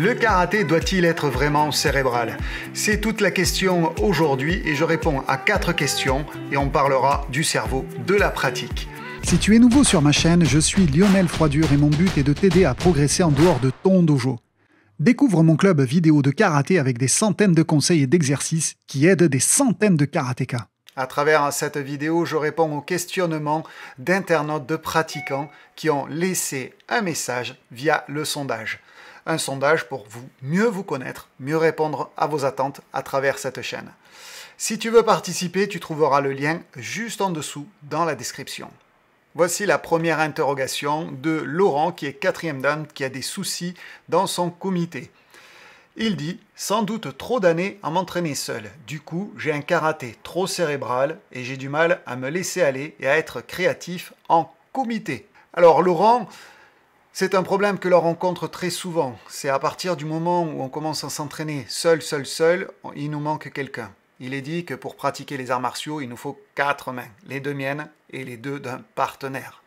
Le karaté doit-il être vraiment cérébral? C'est toute la question aujourd'hui et je réponds à quatre questions et on parlera du cerveau, de la pratique. Si tu es nouveau sur ma chaîne, je suis Lionel Froidure et mon but est de t'aider à progresser en dehors de ton dojo. Découvre mon club vidéo de karaté avec des centaines de conseils et d'exercices qui aident des centaines de karatékas. À travers cette vidéo, je réponds aux questionnements d'internautes, de pratiquants qui ont laissé un message via le sondage un sondage pour vous mieux vous connaître, mieux répondre à vos attentes à travers cette chaîne. Si tu veux participer, tu trouveras le lien juste en dessous dans la description. Voici la première interrogation de Laurent qui est quatrième dan qui a des soucis dans son comité. Il dit sans doute trop d'années à m'entraîner seul. Du coup, j'ai un karaté trop cérébral et j'ai du mal à me laisser aller et à être créatif en comité. Alors Laurent, c'est un problème que l'on rencontre très souvent. C'est à partir du moment où on commence à s'entraîner seul, seul, seul, il nous manque quelqu'un. Il est dit que pour pratiquer les arts martiaux, il nous faut quatre mains, les deux miennes et les deux d'un partenaire.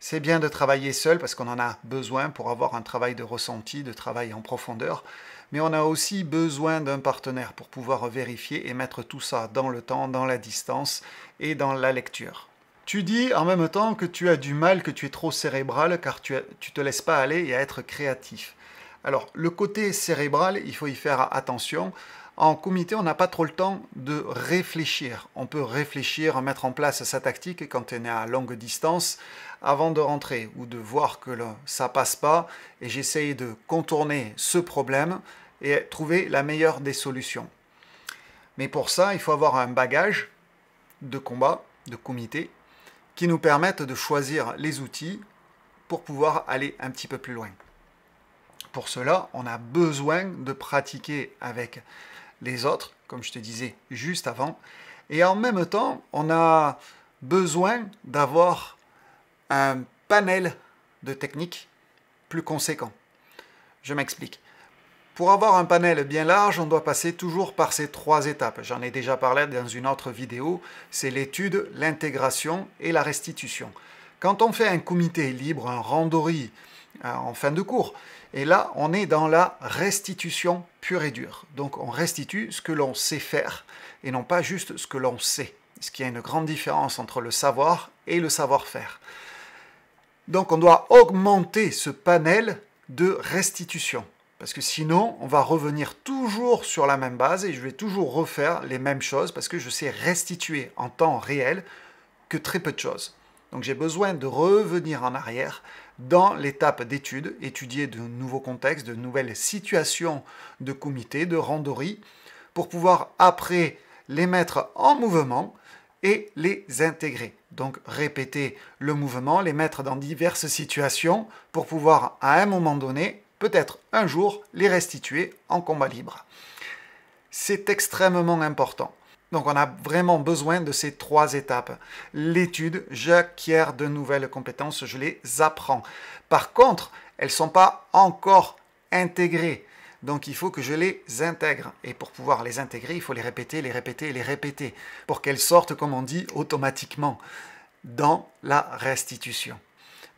C'est bien de travailler seul parce qu'on en a besoin pour avoir un travail de ressenti, de travail en profondeur, mais on a aussi besoin d'un partenaire pour pouvoir vérifier et mettre tout ça dans le temps, dans la distance et dans la lecture. Tu dis en même temps que tu as du mal, que tu es trop cérébral, car tu ne te laisses pas aller et être créatif. Alors, le côté cérébral, il faut y faire attention. En comité, on n'a pas trop le temps de réfléchir. On peut réfléchir, mettre en place sa tactique quand on est à longue distance avant de rentrer ou de voir que ça passe pas et j'essaye de contourner ce problème et trouver la meilleure des solutions. Mais pour ça, il faut avoir un bagage de combat, de comité, qui nous permettent de choisir les outils pour pouvoir aller un petit peu plus loin. Pour cela, on a besoin de pratiquer avec les autres, comme je te disais juste avant, et en même temps, on a besoin d'avoir un panel de techniques plus conséquent. Je m'explique. Pour avoir un panel bien large, on doit passer toujours par ces trois étapes. J'en ai déjà parlé dans une autre vidéo. C'est l'étude, l'intégration et la restitution. Quand on fait un comité libre, un randori euh, en fin de cours, et là, on est dans la restitution pure et dure. Donc, on restitue ce que l'on sait faire et non pas juste ce que l'on sait. Ce qui a une grande différence entre le savoir et le savoir-faire. Donc, on doit augmenter ce panel de restitution. Parce que sinon, on va revenir toujours sur la même base et je vais toujours refaire les mêmes choses parce que je sais restituer en temps réel que très peu de choses. Donc j'ai besoin de revenir en arrière dans l'étape d'étude, étudier de nouveaux contextes, de nouvelles situations de comité, de randori, pour pouvoir après les mettre en mouvement et les intégrer. Donc répéter le mouvement, les mettre dans diverses situations pour pouvoir à un moment donné peut-être un jour les restituer en combat libre. C'est extrêmement important. Donc on a vraiment besoin de ces trois étapes. L'étude, j'acquiers de nouvelles compétences, je les apprends. Par contre, elles ne sont pas encore intégrées. Donc il faut que je les intègre. Et pour pouvoir les intégrer, il faut les répéter, les répéter, les répéter, pour qu'elles sortent, comme on dit, automatiquement dans la restitution.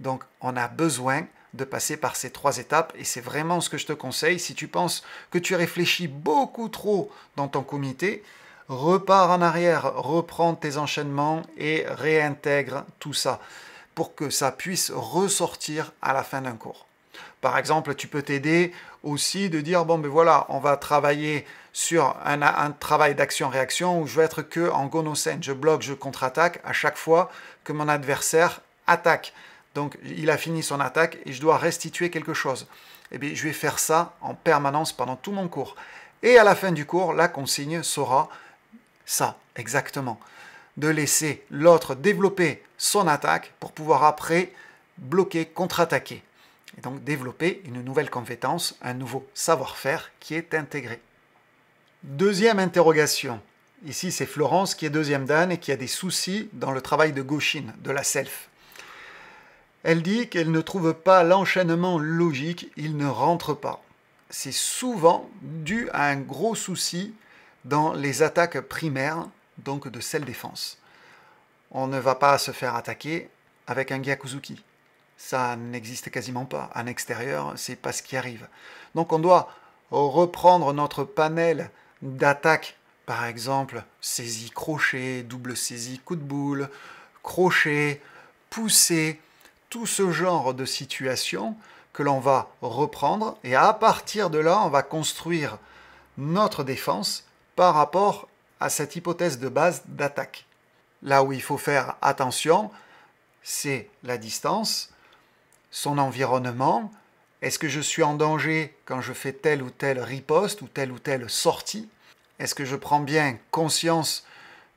Donc on a besoin de passer par ces trois étapes et c'est vraiment ce que je te conseille. Si tu penses que tu réfléchis beaucoup trop dans ton comité, repars en arrière, reprends tes enchaînements et réintègre tout ça pour que ça puisse ressortir à la fin d'un cours. Par exemple, tu peux t'aider aussi de dire, bon ben voilà, on va travailler sur un, travail d'action-réaction où je vais être que en gonosen, je bloque, je contre-attaque à chaque fois que mon adversaire attaque. Donc il a fini son attaque et je dois restituer quelque chose. Eh bien, je vais faire ça en permanence pendant tout mon cours. Et à la fin du cours, la consigne sera ça, exactement. De laisser l'autre développer son attaque pour pouvoir après bloquer, contre-attaquer. Et donc développer une nouvelle compétence, un nouveau savoir-faire qui est intégré. Deuxième interrogation. Ici, c'est Florence qui est deuxième dan et qui a des soucis dans le travail de Gauchine, de la self. Elle dit qu'elle ne trouve pas l'enchaînement logique, il ne rentre pas. C'est souvent dû à un gros souci dans les attaques primaires, donc de celle défense. On ne va pas se faire attaquer avec un Gyakuzuki. Ça n'existe quasiment pas. En extérieur, c'est pas ce qui arrive. Donc on doit reprendre notre panel d'attaque, par exemple saisie crochet, double saisie coup de boule, crochet, pousser, tout ce genre de situations que l'on va reprendre et à partir de là, on va construire notre défense par rapport à cette hypothèse de base d'attaque. Là où il faut faire attention, c'est la distance, son environnement. Est-ce que je suis en danger quand je fais telle ou telle riposte ou telle ou telle sortie? Est-ce que je prends bien conscience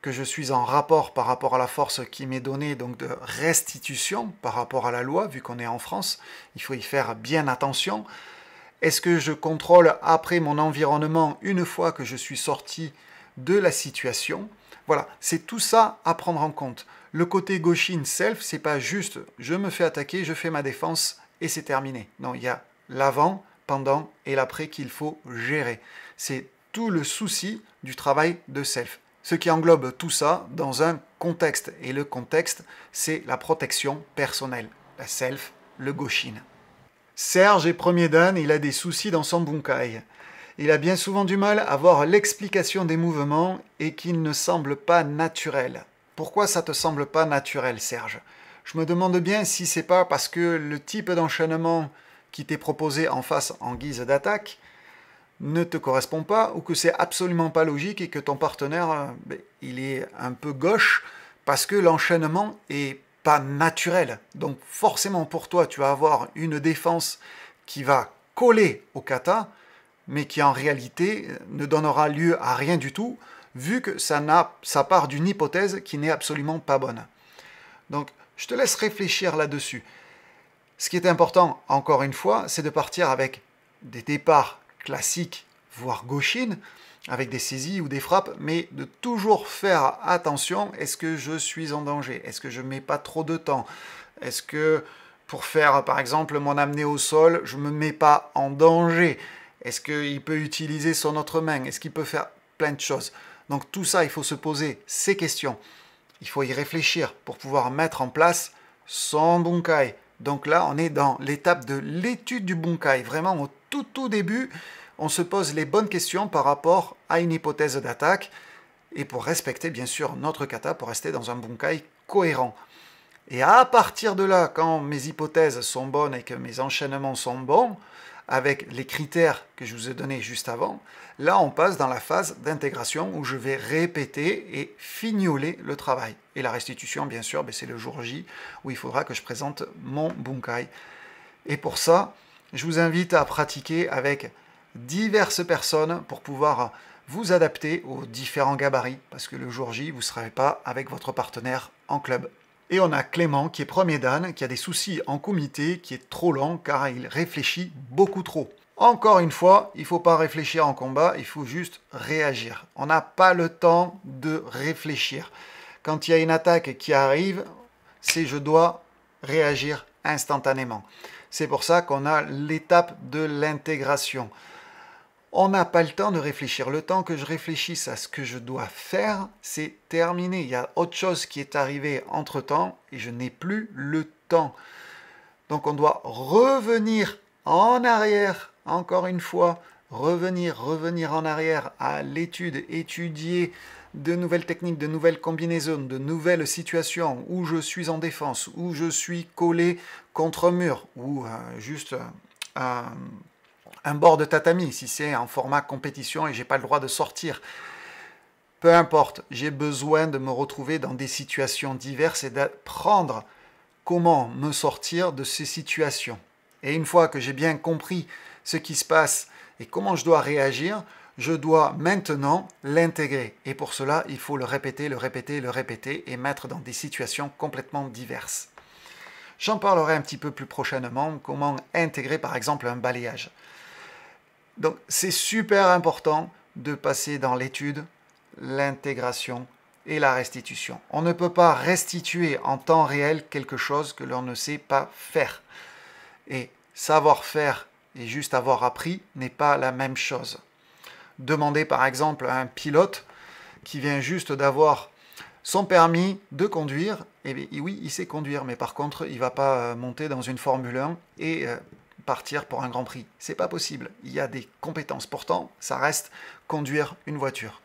que je suis en rapport par rapport à la force qui m'est donnée, donc de restitution par rapport à la loi, vu qu'on est en France, il faut y faire bien attention. Est-ce que je contrôle après mon environnement une fois que je suis sorti de la situation? Voilà, c'est tout ça à prendre en compte. Le côté gauchine self, c'est pas juste je me fais attaquer, je fais ma défense et c'est terminé. Non, il y a l'avant, pendant et l'après qu'il faut gérer. C'est tout le souci du travail de self. Ce qui englobe tout ça dans un contexte. Et le contexte, c'est la protection personnelle. La self, le gauchine. Serge est premier dan, il a des soucis dans son bunkai. Il a bien souvent du mal à voir l'explication des mouvements et qu'il ne semble pas naturel. Pourquoi ça te semble pas naturel, Serge? Je me demande bien si c'est pas parce que le type d'enchaînement qui t'est proposé en face en guise d'attaque ne te correspond pas ou que c'est absolument pas logique et que ton partenaire euh, ben, il est un peu gauche parce que l'enchaînement est pas naturel. Donc forcément pour toi, tu vas avoir une défense qui va coller au kata, mais qui en réalité euh, ne donnera lieu à rien du tout, vu que ça, ça part d'une hypothèse qui n'est absolument pas bonne. Donc je te laisse réfléchir là-dessus. Ce qui est important, encore une fois, c'est de partir avec des départs classiques, voire gauchines, avec des saisies ou des frappes, mais de toujours faire attention, est-ce que je suis en danger? Est-ce que je mets pas trop de temps? Est-ce que pour faire par exemple mon amener au sol, je me mets pas en danger? Est-ce qu'il peut utiliser son autre main? Est-ce qu'il peut faire plein de choses? Donc tout ça, il faut se poser ces questions. Il faut y réfléchir pour pouvoir mettre en place son bunkai. Donc là, on est dans l'étape de l'étude du bunkai, vraiment au tout tout début on se pose les bonnes questions par rapport à une hypothèse d'attaque et pour respecter bien sûr notre kata, pour rester dans un bunkai cohérent. Et à partir de là, quand mes hypothèses sont bonnes et que mes enchaînements sont bons, avec les critères que je vous ai donnés juste avant, là on passe dans la phase d'intégration où je vais répéter et fignoler le travail. Et la restitution, bien sûr, ben, c'est le jour J où il faudra que je présente mon bunkai. Et pour ça, je vous invite à pratiquer avec diverses personnes pour pouvoir vous adapter aux différents gabarits, parce que le jour J, vous ne serez pas avec votre partenaire en club. Et on a Clément qui est premier dan, qui a des soucis en comité, qui est trop lent car il réfléchit beaucoup trop. Encore une fois, il ne faut pas réfléchir en combat, il faut juste réagir. On n'a pas le temps de réfléchir. Quand il y a une attaque qui arrive, c'est je dois réagir instantanément. C'est pour ça qu'on a l'étape de l'intégration. On n'a pas le temps de réfléchir. Le temps que je réfléchisse à ce que je dois faire, c'est terminé. Il y a autre chose qui est arrivé entre-temps et je n'ai plus le temps. Donc on doit revenir en arrière, encore une fois, revenir, revenir en arrière à l'étude, étudier de nouvelles techniques, de nouvelles combinaisons, de nouvelles situations où je suis en défense, où je suis collé contre mur, ou euh, juste euh, un bord de tatami, si c'est en format compétition et j'ai pas le droit de sortir. Peu importe, j'ai besoin de me retrouver dans des situations diverses et d'apprendre comment me sortir de ces situations. Et une fois que j'ai bien compris ce qui se passe et comment je dois réagir, je dois maintenant l'intégrer. Et pour cela, il faut le répéter, le répéter, le répéter et mettre dans des situations complètement diverses. J'en parlerai un petit peu plus prochainement, comment intégrer par exemple un balayage. Donc c'est super important de passer dans l'étude, l'intégration et la restitution. On ne peut pas restituer en temps réel quelque chose que l'on ne sait pas faire. Et savoir faire et juste avoir appris n'est pas la même chose. Demandez par exemple à un pilote qui vient juste d'avoir son permis de conduire, et eh oui, il sait conduire, mais par contre, il ne va pas monter dans une Formule 1 et euh, partir pour un grand prix. C'est pas possible. Il y a des compétences. Pourtant, ça reste conduire une voiture.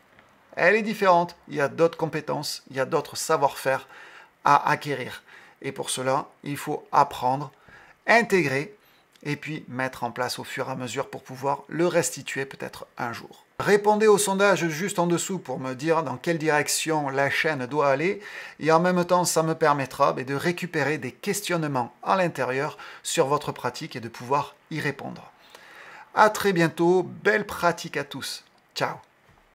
Elle est différente. Il y a d'autres compétences, il y a d'autres savoir-faire à acquérir. Et pour cela, il faut apprendre, intégrer et puis mettre en place au fur et à mesure pour pouvoir le restituer peut-être un jour. Répondez au sondage juste en dessous pour me dire dans quelle direction la chaîne doit aller et en même temps ça me permettra ben, de récupérer des questionnements à l'intérieur sur votre pratique et de pouvoir y répondre. A très bientôt, belle pratique à tous. Ciao